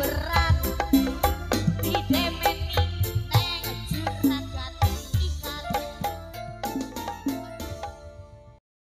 berat